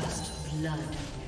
First blood.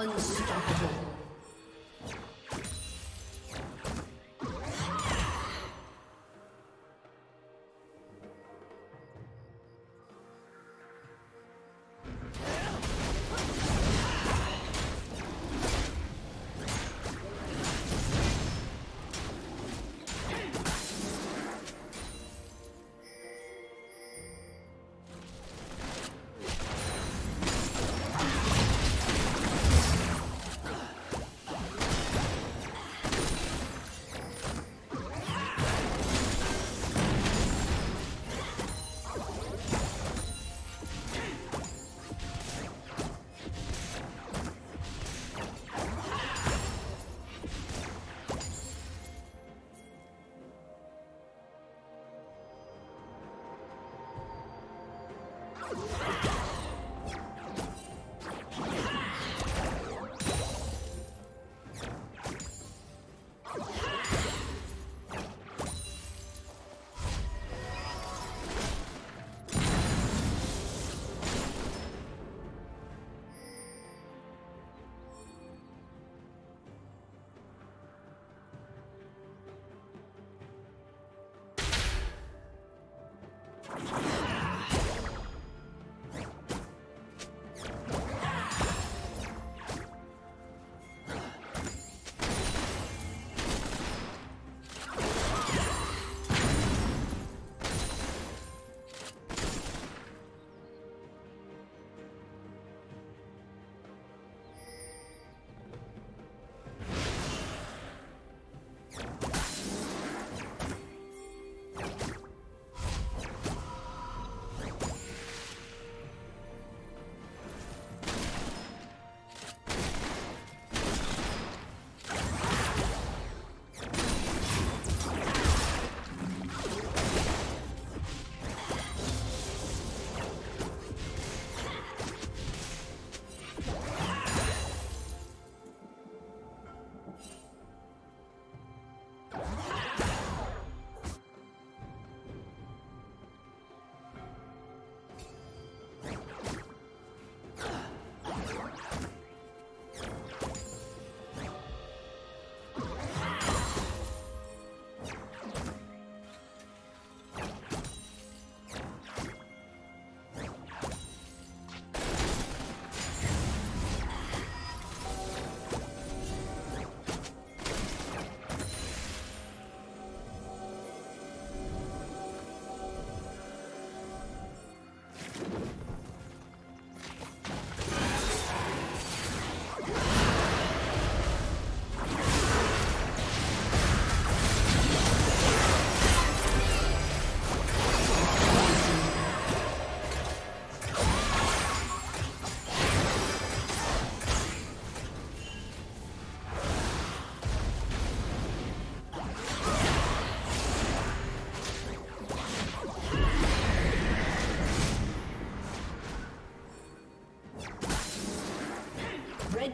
Unstoppable.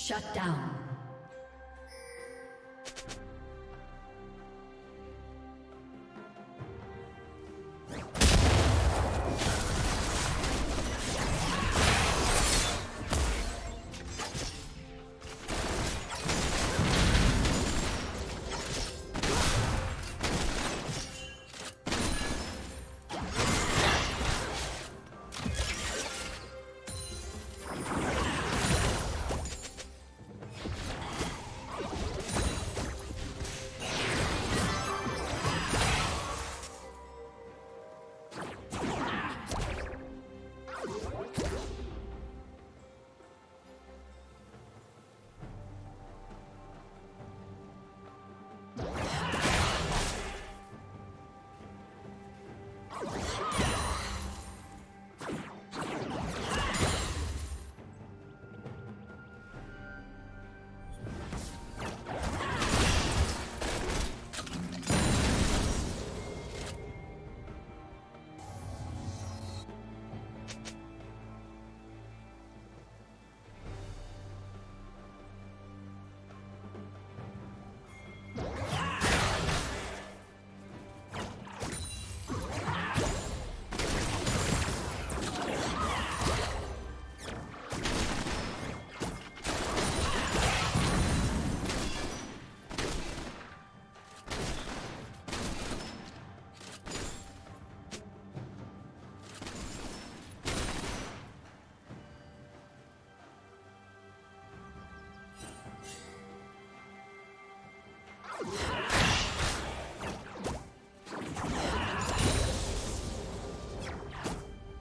Shut down.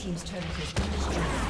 Team's turret has been.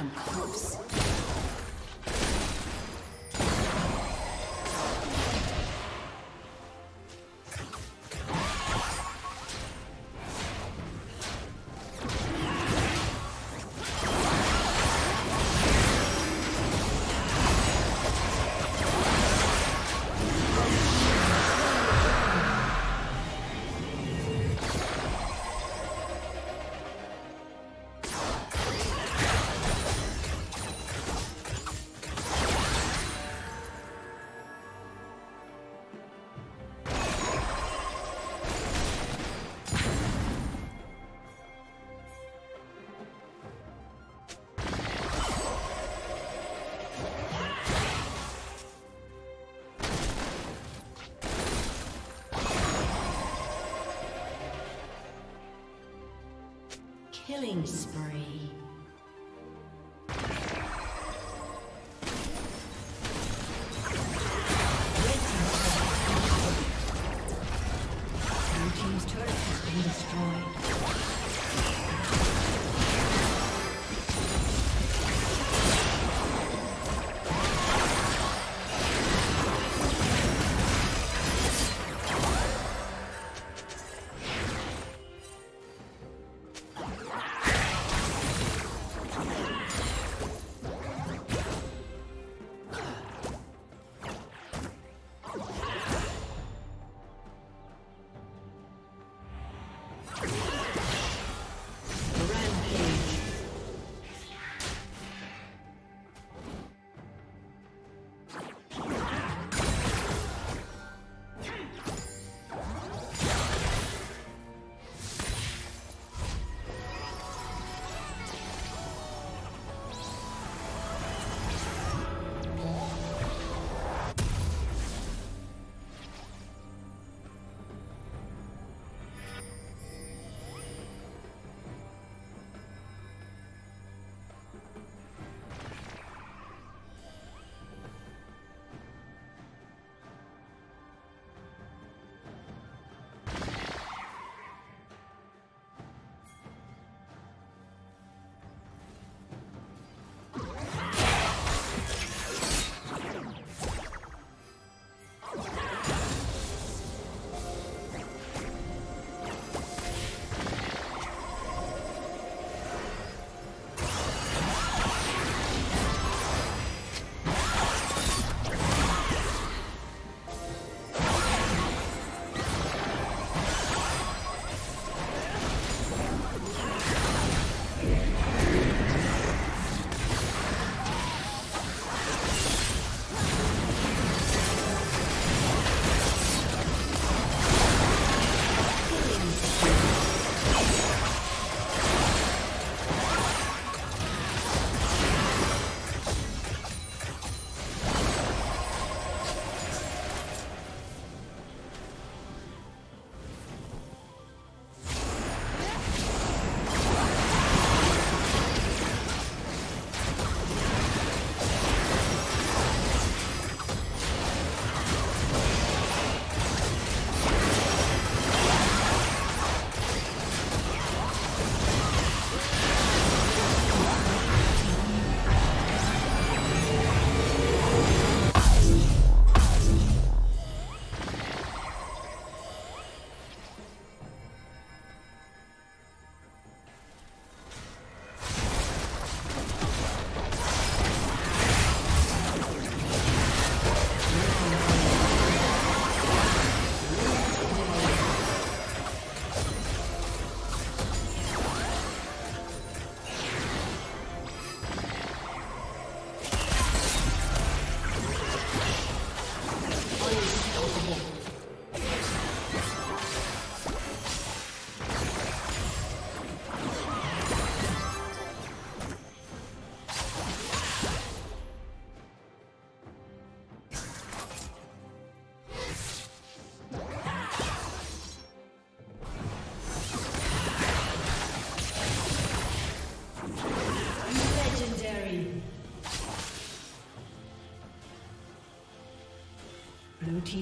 Come close. Killing spree.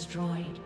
Destroyed.